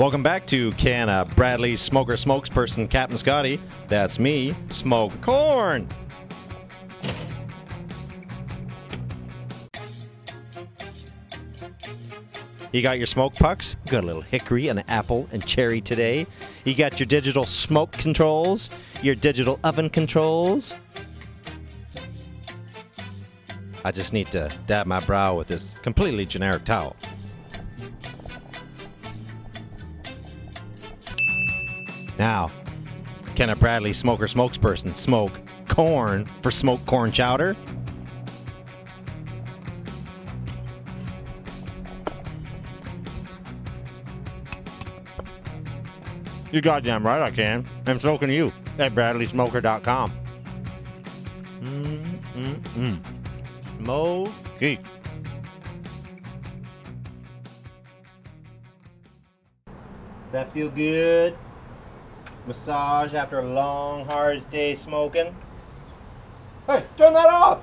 Welcome back to Can a Bradley Smoker Smokesperson Captain Scotty. That's me, Smoke Corn. You got your smoke pucks. You got a little hickory and apple and cherry today. You got your digital smoke controls, your digital oven controls. I just need to dab my brow with this completely generic towel. Now, can a Bradley smoker smokesperson smoke corn for smoked corn chowder? You goddamn right I can. And so can you at BradleySmoker.com. Mm-mm-mm. Smoky. Does that feel good? Massage after a long, hard day smoking? Hey, turn that off!